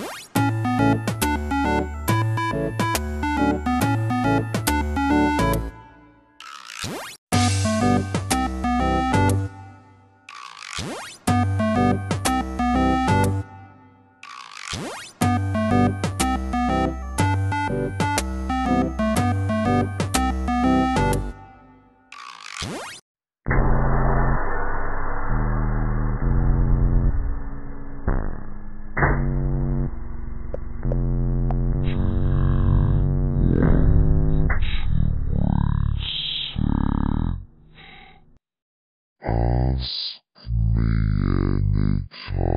What? Trust me anytime.